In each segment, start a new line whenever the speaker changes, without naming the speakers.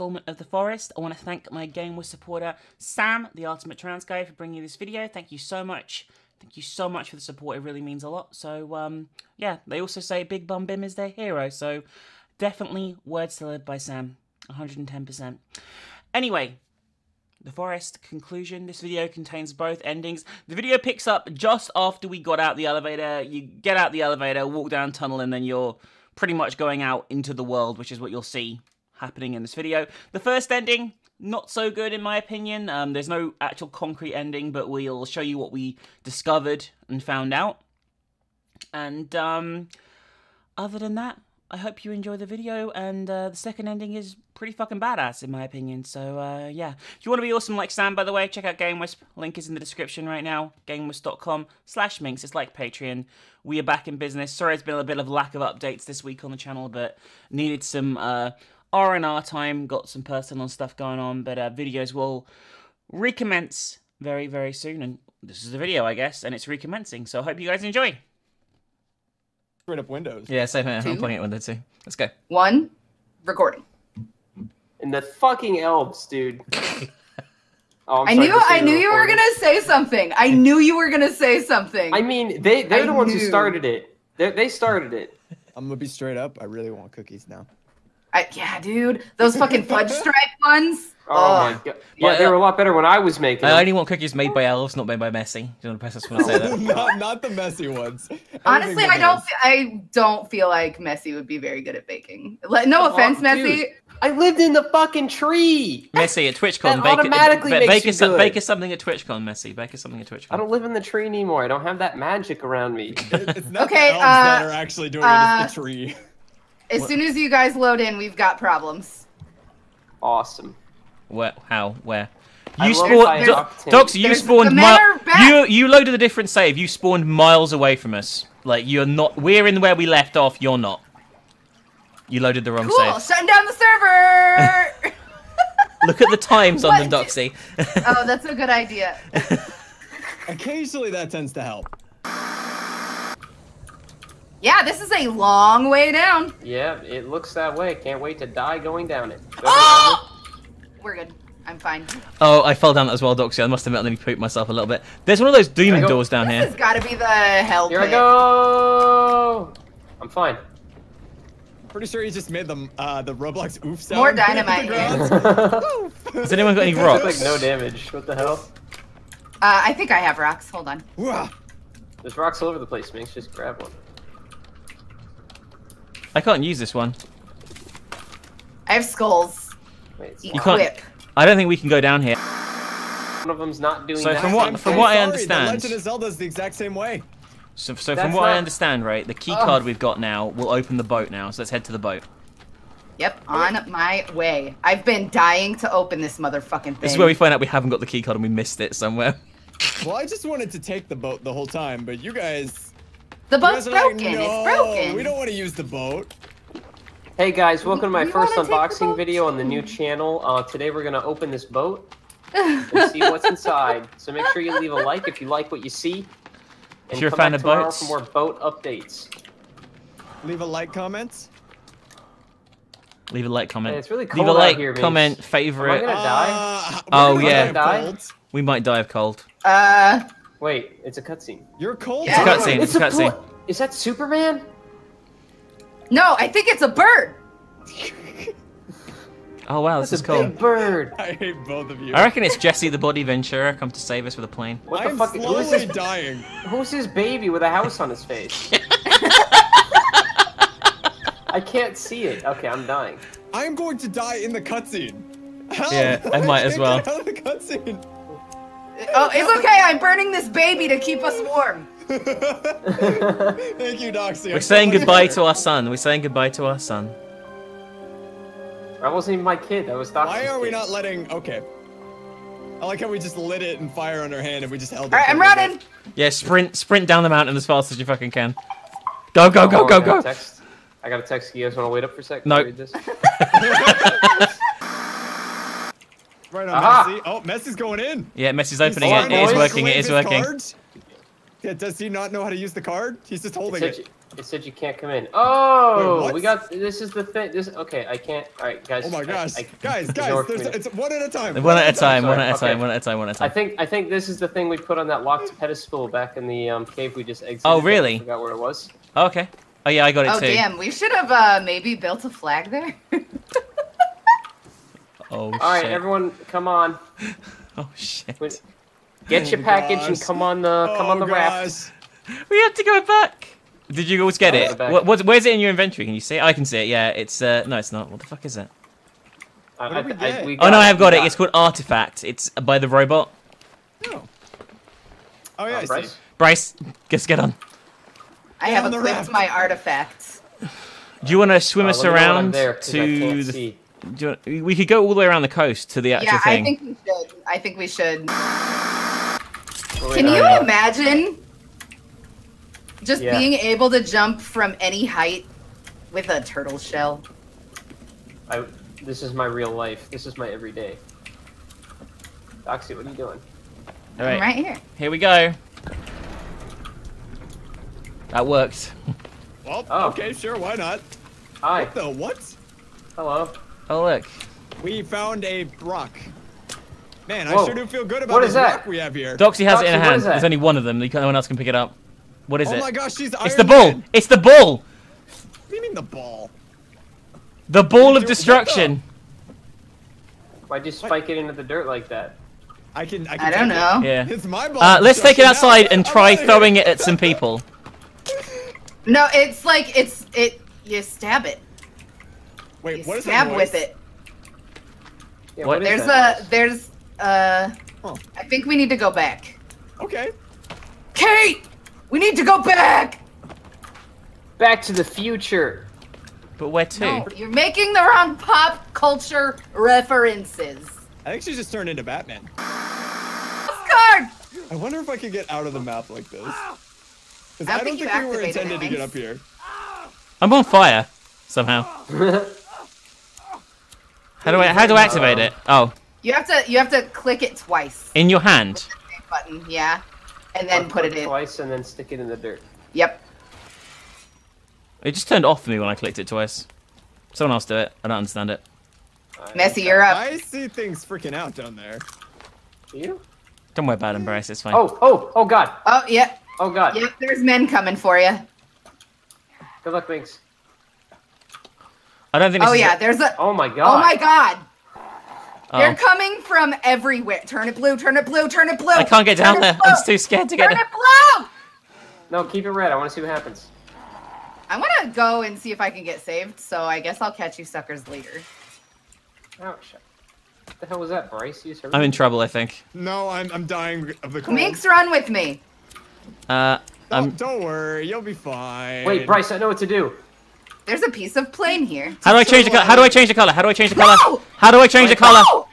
installment of The Forest. I want to thank my GameWisp supporter, Sam, the Ultimate Trans Guy, for bringing you this video. Thank you so much. Thank you so much for the support. It really means a lot. So, um, yeah, they also say Big Bum Bim is their hero. So, definitely words to live by Sam. 110%. Anyway, the Forest conclusion. This video contains both endings. The video picks up just after we got out the elevator. You get out the elevator, walk down tunnel, and then you're pretty much going out into the world, which is what you'll see happening in this video. The first ending, not so good in my opinion. Um, there's no actual concrete ending, but we'll show you what we discovered and found out. And um, other than that, I hope you enjoy the video, and uh, the second ending is pretty fucking badass, in my opinion. So, uh, yeah. If you want to be awesome like Sam, by the way, check out GameWisp. Link is in the description right now. GameWisp.com slash Minx. It's like Patreon. We are back in business. Sorry it's been a bit of lack of updates this week on the channel, but needed some uh, R&R time. Got some personal stuff going on, but uh, videos will recommence very, very soon. And this is the video, I guess, and it's recommencing. So I hope you guys enjoy.
Straight up Windows.
Yeah, same here.
Two.
I'm playing it with it too. Let's go.
One, recording.
And the fucking elves, dude. Oh, I'm
I
sorry,
knew I knew you were gonna say something. I knew you were gonna say something.
I mean, they they're
I
the ones who started it. They they started it.
I'm gonna be straight up. I really want cookies now.
I, yeah, dude, those fucking fudge stripe ones.
Oh
Ugh.
my god. Yeah,
Well,
they were a lot better when I was making.
I
them.
only want cookies made by elves, not made by Messi. Do you want to press this when I say that?
not, not the messy ones.
Honestly, I don't.
but
I don't feel like Messi would be very good at baking. Like, no
Oh,
offense,
dude.
Messi.
I lived in the fucking tree.
Messi at TwitchCon.
That
bake,
automatically
ba-
makes
bake,
you
us,
good.
bake us something at TwitchCon, Messi. Bake us something at TwitchCon.
I don't live in the tree anymore. I don't have that magic around me.
It- It's not
Okay,
the elves that
uh,
are actually doing
uh,
it. It's the tree.
As soon as you guys load in, we've got problems.
Awesome.
Where? How? Where?
I
You spawned,
high
Do- Docs. You
There's-
spawned. mi-
men are back!
you you loaded a different save. You spawned miles away from us. Like you're not. We're in where we left off. You're not. You loaded the wrong
Cool,
save.
shutting down the server.
Look at the times on them,
What?
Doxy.
oh, that's a good idea.
Occasionally that tends to help.
Yeah, this is a long way down.
Yeah, it looks that way. Can't wait to die going down it.
Oh! We're good. I'm fine.
oh, I fell down that as well, Doxy. I must admit, I nearly pooped myself a little bit. There's one of those demon doors down
This
here.
has got to be the hell
Here I go. I'm fine.
Pretty sure he just made the uh, the Roblox oof sound.
More dynamite.
ground.
Has anyone got any
Took
rocks?
like no damage. What the hell?
Uh, I think I have rocks. Hold on.
There's rocks all over the place, Minx. Just grab one.
I can't use this one.
I have skulls.
Wait,
You
You can't- I don't think we can go down here.
one of them's not doing
So
that.
from what-
I'm
from
so
what I understand-
The Legend of Zelda's the exact same way.
So, so from
That's
what I understand, right, the key
Ugh.
card we've got now will open the boat now. So let's head to the boat.
Yep, on my way. I've been dying to open this motherfucking thing.
This is where we find out we haven't got the key card and we missed it somewhere.
Well, I just wanted to take the boat the whole time, but you guys.
The
you
boat's
guys like,
broken.
no,
it's broken.
We don't want to use the boat.
Hey guys, welcome to my
You
first
wanna take the
unboxing video on the new channel. Uh, today we're gonna open this boat and see what's inside. So make sure you leave a like if you like what you see. And
If you're a
come
fan
back
of
tomorrow
boats.
for more boat updates.
Leave a like, comment.
Leave a like, comment.
Hey, it's really
Leave
cold
a
out
like,
here, Mace.
comment,
Am I
favorite.
gonna die?
Uh,
Oh,
we're
yeah.
Die?
We might die of cold.
uh,
Wait, it's a cutscene.
You're cold.
It's a
too.
cutscene. It's a cutscene.
Is that Superman?
no, I think it's a bird.
Oh wow, this
That's
is
a
cool.
big bird.
I hate both of you.
I reckon it's Jesse the Body Ventura come to save us with a plane.
What the
I'm
fuck? Who's
slowly
this?
dying.
Who's his baby with a house on his face? I can't see it. Okay, I'm dying.
I'm going to die in the cutscene. Help!
Yeah, I might as well.
get out of the cutscene.
Oh, it's okay. I'm burning this baby to keep us warm.
Thank you, Doxy.
We're saying goodbye to our son. We're saying goodbye to our son.
That wasn't even my kid. That was Doc's
Why are we
kid.
not letting? Okay. I like how we just lit it and fire on our hand and we just held it.
All right, I'm running.
bit.
Yeah, sprint, sprint down the mountain as fast as you fucking can. Go, go, go,
Oh,
go,
I gotta
go.
Text. I gotta text you guys. Want to wait up for a second?
No.
to Read this?
Right on
Aha!
Messi. Oh, Messi's going in.
Yeah, Messi's opening
on,
it. It is working. It
Wave
is
his
working.
cards. Yeah, does he not know how to use the card? He's just holding
Said
it.
It said you can't come in. Oh,
Wait,
we got. This is the thing. This. Okay, I can't. All right, guys.
Oh my gosh,
I-
guys, guys, there's, it's one at a time.
One at a time, one at a time,
Okay.
one at a time, one at a
I
time.
I think. I think this is the thing we put on that locked pedestal back in the um, cave we just exited.
Oh, really?
I forgot where it was.
Oh, okay. Oh yeah, I got it
Oh
too.
damn, we should have uh, maybe built a flag there.
Oh
All right,
shit.
everyone, come on.
Oh shit.
Get your
Oh,
package and come on the come
oh,
on the raft.
gosh.
We have to go back. Did you always get
I'll
it? What, what, where's it in your inventory? Can you see it? I can see it. Yeah, it's uh no, it's not. What the fuck is it?
I-
we
I- I- we
Oh no, I have got
we
it. It's called Artifact. It's by the robot.
Oh. Oh yeah,
Uh, Bryce?
Bryce, just get on.
I have
on the
equipped
raft.
my artifacts.
Do you want to swim
Uh,
us
let me know when I'm
around
there, 'cause
to
can't
the?
See.
Do you want- we could go all the way around the coast to the actual
Yeah,
thing.
I think we should. I think we should. Can you imagine just
Yeah.
being able to jump from any height with a turtle shell?
I, this is my real life. This is my everyday. Doxy, what are you doing?
All
I'm
right,
right here.
here we go. That works.
Well,
Oh.
okay, sure, why not?
Hi.
What the what?
Hello.
Oh look.
We found a rock. Man, I
Whoa.
sure do feel good about
What
this
is that?
rock we have here.
Doxy has it in her hand. There's only one of them. No one else can pick it up. What is
oh
it?
my gosh, she's Iron
it's the ball.
Man.
It's the ball.
What do you mean the ball?
The ball of destruction.
Why'd you spike it into the dirt like that?
I can. I, can
I don't
take
know.
Yeah.
It's my ball.
Uh, let's take it
destruction now.
outside and try
outta here.
throwing it at some people.
No, it's like it's it. You stab it.
Wait,
You
what is
stab
that
with it.
Yeah,
What?
is
There's
that?
a there's uh.
Huh.
I think we need to go back.
Okay.
Kate, we need to go back.
Back to the future.
But where to?
No, you're making the wrong pop culture references.
I think she just turned into Batman.
Oscar!
I wonder if I could get out of the map like this. 'Cause
I
I
don't
don't
think
think
you
we were
activated
intended to get up here.
I'm on fire somehow. How do I how do I activate it? Uh, oh,
You have to you have to click it twice.
in your hand.
Button, yeah, and then
Or
put it
click
in.
twice and then stick it in the dirt.
Yep.
It just turned off for me when I clicked it twice. Someone else do it. I don't understand it.
Alright,
Messy, you're up.
I see things freaking out down there.
You?
Don't worry about it, Bryce. It's fine.
Oh, oh, oh God.
Oh, yep,
Oh God.
yep. There's men coming for you.
Good luck, Minx.
I don't think.
Oh yeah,
it.
there's a.
Oh my God.
Oh my God. They're
Oh.
coming from everywhere. Turn it blue. Turn it blue. Turn it blue.
I can't get down there.
it
I'm too scared to get
Turn
there.
it blue.
No, keep it red. I want to see what happens.
I want to go and see if I can get saved. So I guess I'll catch you suckers later.
Ouch. What the hell was that, Bryce? You
I'm in trouble. I think.
No, I'm, I'm dying of the cold.
Minx, run with me.
Uh,
Oh,
I'm.
don't worry, you'll be fine.
Wait, Bryce, I know what to do.
There's a piece of plane here.
How do I change the color? How do I change the color? How do I change the color?
No!
How do I change the color?
No!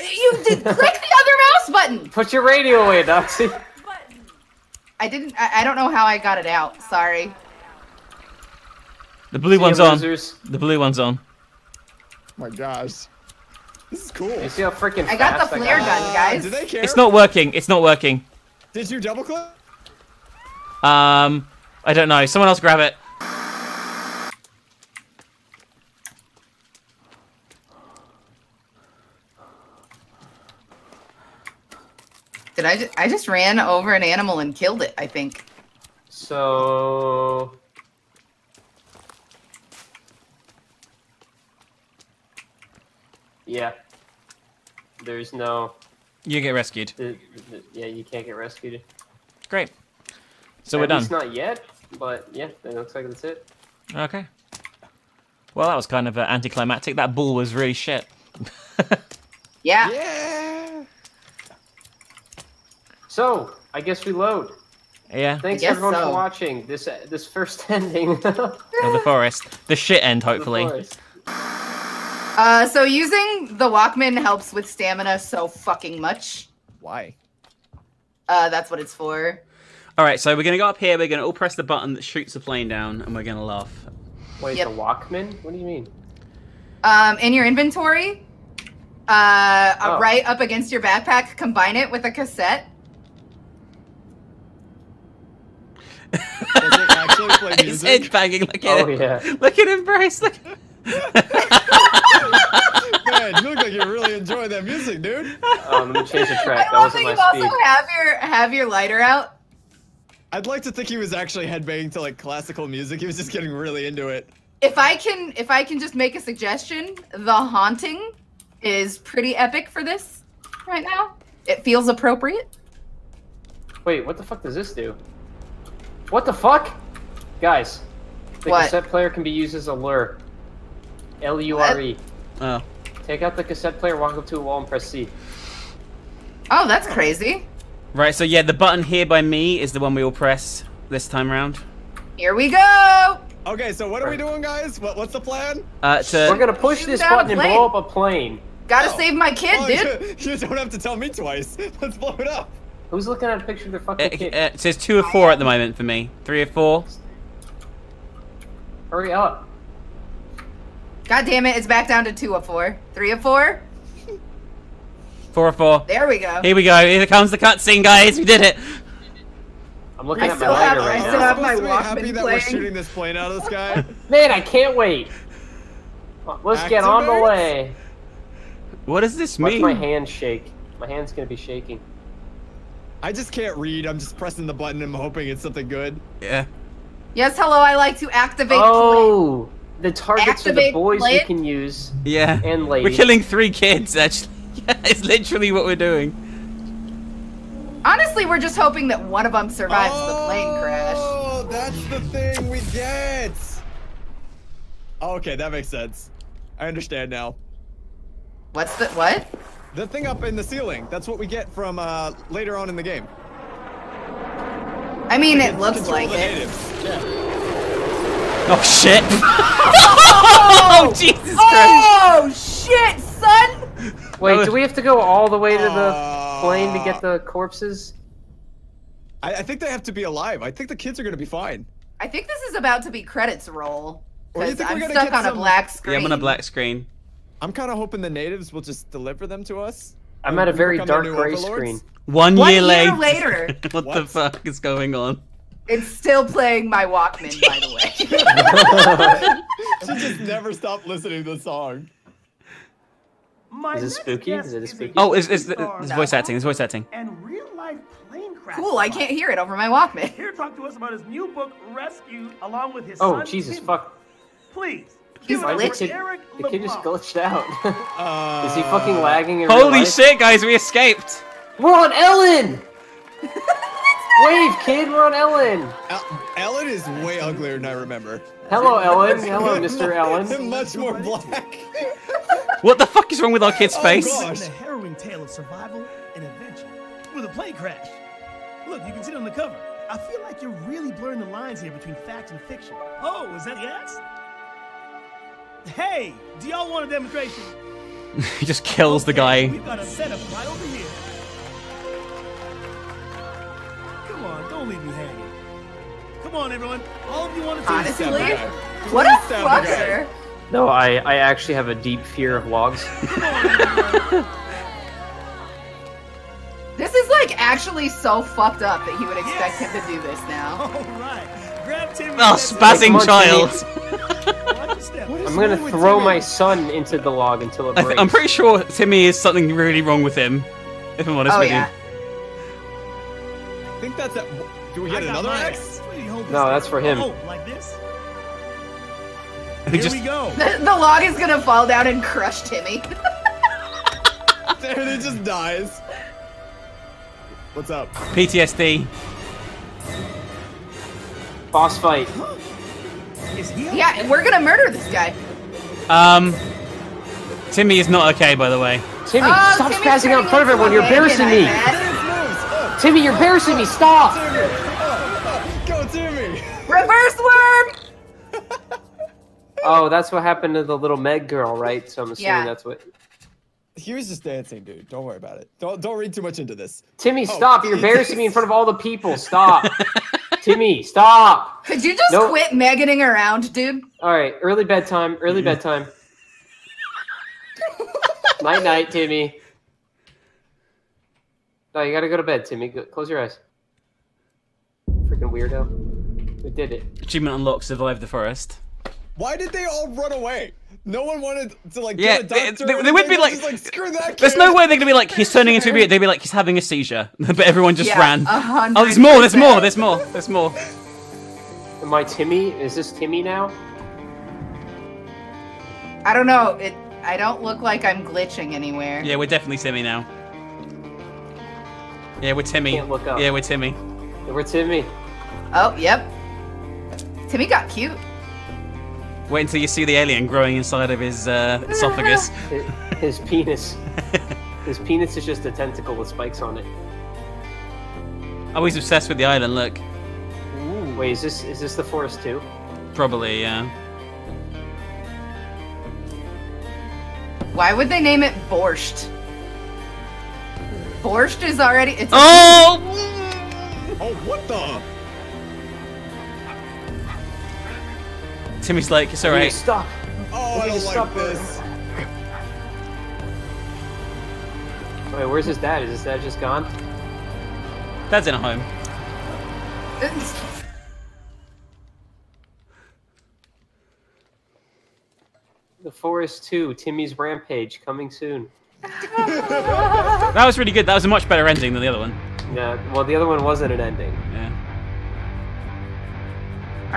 You did click the other mouse button.
Put your radio away, Doxy.
I didn't. I, I don't know how I got it out. Sorry.
The blue
See
one's on. The blue one's on.
Oh my gosh. This is cool.
You see how freaking
I got the flare
got?
gun, guys.
Did they care?
It's not working. It's not working.
Did you double click?
Um, I don't know. Someone else grab it.
Did I? Just, I just ran over an animal and killed it. I think.
So. Yeah. There's no.
You get rescued.
The, the, yeah, you can't get rescued.
Great. So
At
we're done.
least not yet, but yeah, it looks like that's it.
Okay. Well, that was kind of uh, anticlimactic. That bull was really shit.
Yeah.
Yeah.
So, I guess we load.
yeah.
Thanks everyone
so.
for watching this this first ending. of the
forest. The shit end, hopefully.
Uh, so using the Walkman helps with stamina so fucking much.
Why?
Uh, that's what it's for.
All right, so we're gonna go up here. We're gonna all press the button that shoots the plane down, and we're gonna laugh.
Wait,
Yep.
the Walkman? What do you mean?
Um, in your inventory, uh,
Oh.
right up against your backpack, combine it with a cassette.
Does it actually actually play
He's
music.
headbanging. Look at
Oh
him.
yeah.
Look at him, Bryce. Look.
Man, you look like you really enjoy that music, dude.
Um, let me change the
I
track. That
love
wasn't
that
my
you
speed.
also have your have your lighter out.
I'd like to think he was actually headbanging to like classical music. He was just getting really into it.
If I can if I can just make a suggestion, The Haunting is pretty epic for this right now. It feels appropriate.
Wait, what the fuck does this do? What the fuck? Guys, the
What?
cassette player can be used as a lure. L U R E.
Oh.
Take out the cassette player, walk up to a wall, and press C.
Oh, that's crazy.
Right. So yeah, the button here by me is the one we all press this time round.
Here we go.
Okay, so what are we doing, guys? What, what's the plan?
Uh, to
We're gonna push this button and blow up a plane.
Gotta
Oh.
save my kid,
Oh,
dude.
You, you don't have to tell me twice. Let's blow it up.
Who's looking at a picture of their
uh,
fucking kid?
uh, it says two or four at the moment for me. Three or four.
Hurry up.
God damn it, it's back down to two or four. Three or four.
Four or four.
There we go.
Here we go. Here comes the cutscene, guys. We did it.
I'm looking
I
at my
still have-
lighter
I
right
still
now.
have
I'm
my
supposed to be happy
Walkman
that we're shooting this plane out of the sky.
Man, I can't wait. Let's get on the way.
What does this
Watch
mean?
my hand shake. My hand's gonna be shaking.
I just can't read. I'm just pressing the button. I'm hoping it's something good.
Yeah.
Yes, hello. I like to activate. play.
Oh, the targets are the
Activate
boys we can use.
Yeah.
And ladies.
We're killing three kids. Actually, it's literally what we're doing.
Honestly, we're just hoping that one of them survives the plane crash.
Oh, that's the thing we get. Okay, that makes sense. I understand now.
What's the what?
The thing up in the ceiling. That's what we get from uh, later on in the game.
I mean, it looks like it.
Yeah.
Oh shit! oh Jesus Christ!
Oh shit, son!
Wait,
Oh.
do we have to go all the way to the
Uh,
plane to get the corpses?
I, I think they have to be alive. I think the kids are gonna be fine.
I think this is about to be credits roll.
Or you
Because
think
I'm
gonna
stuck
get
on a black screen.
Yeah, I'm on a black screen.
I'm kind of hoping the natives will just deliver them to us.
I'm at a very
become their
dark gray
overlords.
screen.
One,
One
year,
year
later.
later.
what, the fuck is going on?
It's still playing my Walkman, by the way.
She just never stopped listening to the song.
Is it spooky? Is it a spooky?
Oh, it's, it's, it's voice acting. It's voice acting.
and real life plane crash.
cool, I can't hear it over my Walkman.
Here to talk to us about his new book, Rescue, along with his
Oh,
son.
Jesus,
Timmy.
fuck.
Please.
He's
give it up for
glitching.
The kid just glitched out.
Uh,
Is he fucking lagging in
Holy
life?
shit, guys! We escaped.
We're on Ellen! Wave, kid, we're on Ellen!
El- Ellen is way uglier than I remember.
Hello, Ellen. Hello, Mr. Ellen.
Much more black.
What the fuck is wrong with our kid's
Oh,
face?
God.
Written a harrowing tale of survival and adventure with a plane crash. Look, you can see it on the cover. I feel like you're really blurring the lines here between fact and fiction. Oh, is that the ass? Hey, do y'all want a demonstration?
he just kills the guy.
We've got a setup right over here. Come on, don't leave me hanging. Come on, everyone. All of you want to see
Honestly?
this?
Stab the guy.
What a
Stab the guy.
fucker.
No, I, I actually have a deep fear of logs.
Come on, everyone.
This is like actually so fucked up that he would expect him to do this now.
All right. Grab Timmy.
Oh,
Let's go.
spazzing
Come on,
child.
Watch.
What is
I'm gonna throw
Timmy?
my son into the log until it
I
breaks.
I'm pretty sure Timmy is something really wrong with him. If I'm honest
Oh
with
yeah.
I think that's it. Do we
I
get
got
another
mine.
X?
Sweetie, hold this
No, that's for him.
Oh, like this? Here
Just
we go.
The, the log is gonna fall down and crush Timmy.
Dude, it just dies. What's up?
PTSD.
Boss fight.
Is he
yeah, and we're gonna murder this guy.
Um, Timmy is not okay, by the way.
Timmy,
Oh,
stop
Timmy's
spazzing out in front of
turning
everyone. You're embarrassing me.
I bet.
Moves.
Timmy, you're embarrassing me. Stop.
Timmy. Go Timmy.
Reverse worm!
Oh, that's what happened to the little Meg girl, right? So I'm assuming
Yeah.
that's what.
He was just dancing, dude. Don't worry about it. Don't don't read too much into this.
Timmy,
Oh,
stop! You're embarrassing me in front of all the people. Stop. Timmy, stop.
Could you just
Nope.
quit meganing around, dude?
All right, early bedtime. Early mm-hmm. bedtime. night, night, Timmy. No, you gotta go to bed, Timmy. Go, close your eyes. Freaking weirdo. We did it.
Achievement unlocked. Survive the forest.
Why did they all run away? No one wanted to like
Yeah,
get a
they-
doctor.
they-
or
they would be like-
like screw that.
There's
kid."
no way they're gonna be like he's turning into a beaut. They'd be like he's having a seizure, but everyone just
Yeah,
ran.
a hundred
Oh, there's more. There's more. There's more. There's more.
Am I Timmy? Is this Timmy now?
I don't know. It. I don't look like I'm glitching anywhere.
Yeah, we're definitely Timmy now. Yeah, we're Timmy.
Can't look up.
Yeah, we're Timmy.
We're Timmy.
Oh, yep. Timmy got cute.
Wait until you see the alien growing inside of his uh, esophagus.
His, his penis. His penis is just a tentacle with spikes on it.
oh, he's obsessed with the island. Look,
Wait, is this is this the forest too?
probably. Yeah.
Why would they name it Borscht? Borscht is already. It's. a-
Oh!
Oh, what the?
Timmy's like, it's alright.
Stop.
Oh, I don't
stop
like this.
Wait, where's his dad? Is his dad just gone?
Dad's in a home.
The Forest 2, Timmy's Rampage, coming soon.
That was really good. That was a much better ending than the other one.
Yeah, well, the other one wasn't an ending.
Yeah.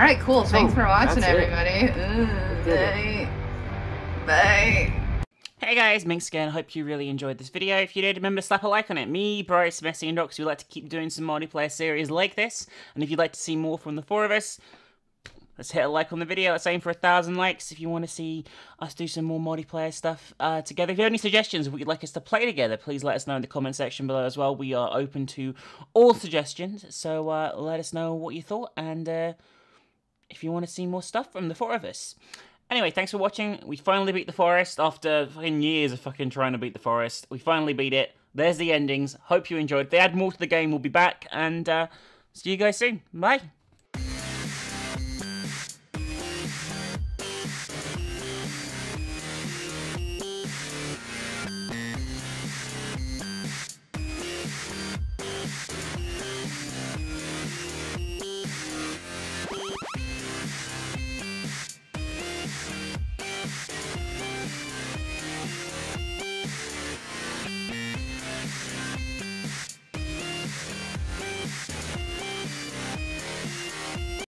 All right, cool. Thanks for watching, everybody. Ooh. Bye. Bye.
Hey guys, Minx again. Hope you really enjoyed this video. If you did, remember to slap a like on it. Me, Bryce, Messi, and Docs, We'd like to keep doing some multiplayer series like this. And if you'd like to see more from the four of us, let's hit a like on the video. Let's aim for a thousand likes if you want to see us do some more multiplayer stuff uh, together. If you have any suggestions of what you'd like us to play together, please let us know in the comment section below as well. We are open to all suggestions, so uh, let us know what you thought and uh, if you want to see more stuff from the four of us. Anyway, thanks for watching. We finally beat the forest after fucking years of fucking trying to beat the forest. We finally beat it. There's the endings. Hope you enjoyed. They add more to the game, we'll be back. And uh, see you guys soon. Bye.